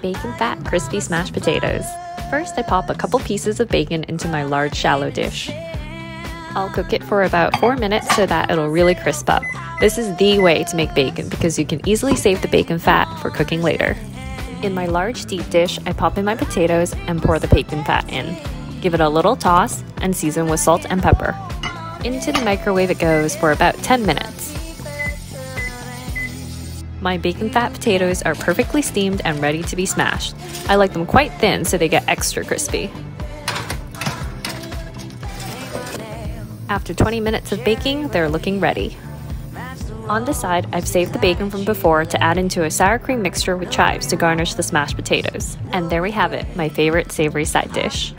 Bacon fat crispy smashed potatoes. First, I pop a couple pieces of bacon into my large shallow dish. I'll cook it for about 4 minutes so that it'll really crisp up. This is the way to make bacon because you can easily save the bacon fat for cooking later. In my large deep dish, I pop in my potatoes and pour the bacon fat in. Give it a little toss and season with salt and pepper. Into the microwave it goes for about 10 minutes. My bacon fat potatoes are perfectly steamed and ready to be smashed. I like them quite thin so they get extra crispy. After 20 minutes of baking, they're looking ready. On the side, I've saved the bacon from before to add into a sour cream mixture with chives to garnish the smashed potatoes. And there we have it, my favorite savory side dish.